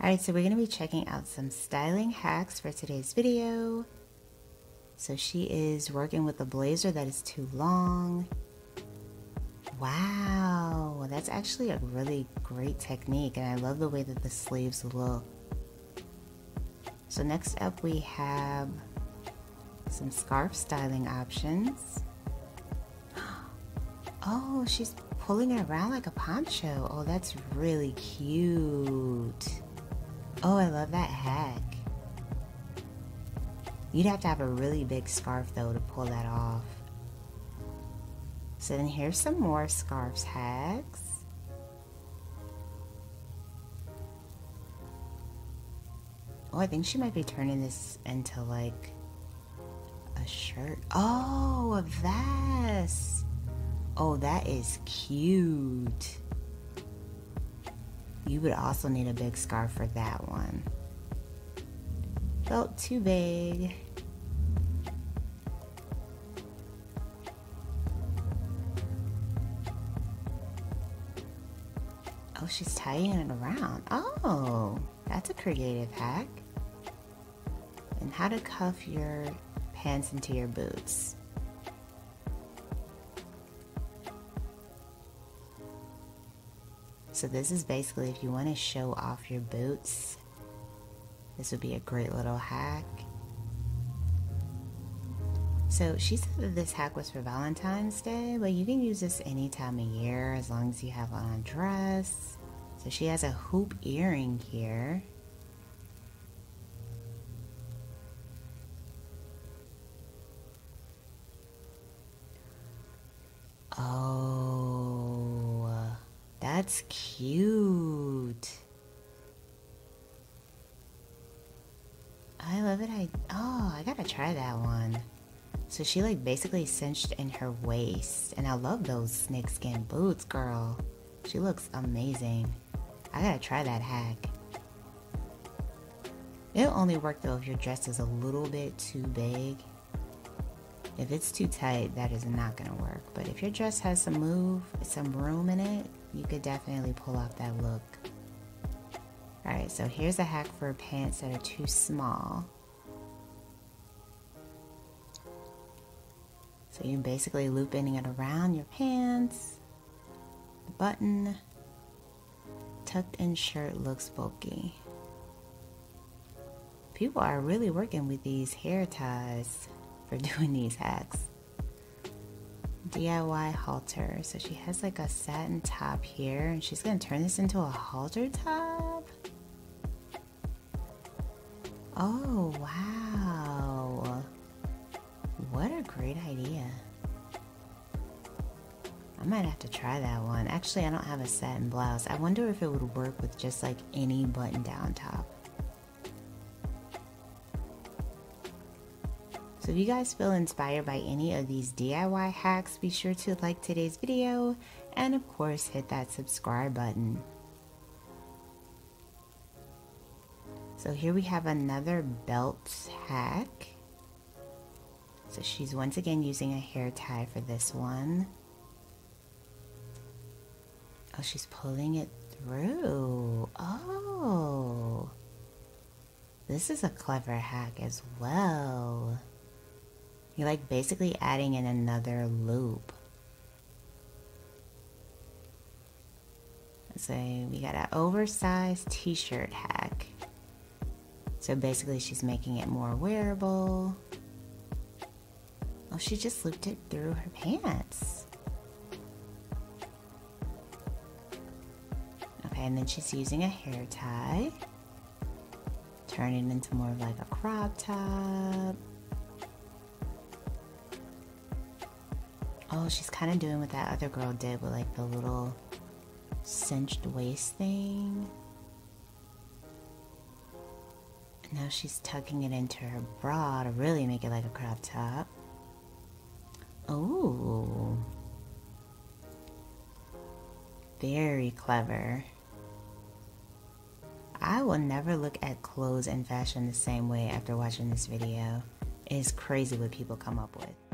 Alright, so we're to be checking out some styling hacks for today's video. So she is working with a blazer that is too long. Wow, that's actually a really great technique and I love the way that the sleeves look. So next up we have some scarf styling options. Oh, she's pulling it around like a poncho. Oh, that's really cute. Oh, I love that hack. You'd have to have a really big scarf though to pull that off. So then here's some more scarves hacks. Oh, I think she might be turning this into like a shirt. Oh, a vest. Oh, that is cute. You would also need a big scarf for that one. Felt too big. Oh, she's tying it around. Oh, that's a creative hack. And how to cuff your pants into your boots. So this is basically if you want to show off your boots, this would be a great little hack. So she said that this hack was for Valentine's Day, but you can use this any time of year as long as you have on a dress. So she has a hoop earring here. That's cute. I love it. I oh, I gotta try that one. So she like basically cinched in her waist, and I love those snakeskin boots, girl. She looks amazing. I gotta try that hack. It'll only work though if your dress is a little bit too big. If it's too tight, that is not gonna work. But if your dress has some move, some room in it, you could definitely pull off that look. Alright, so here's a hack for pants that are too small. So you're basically loop looping it around your pants. The button. Tucked in shirt looks bulky. People are really working with these hair ties for doing these hacks. DIY halter. So she has like a satin top here and she's gonna turn this into a halter top. Oh, wow. What a great idea. I might have to try that one. Actually, I don't have a satin blouse. I wonder if it would work with just like any button down top. So if you guys feel inspired by any of these DIY hacks, be sure to like today's video and of course hit that subscribe button. So here we have another belt hack. So she's once again using a hair tie for this one. Oh, she's pulling it through. Oh. This is a clever hack as well. You're like basically adding in another loop. So we got an oversized t-shirt hack. So basically she's making it more wearable. Oh, she just looped it through her pants. Okay, and then she's using a hair tie. Turning it into more of like a crop top. Oh, she's kind of doing what that other girl did with like the little cinched waist thing. And Now she's tucking it into her bra to really make it like a crop top. Oh. Very clever. I will never look at clothes and fashion the same way after watching this video. It is crazy what people come up with.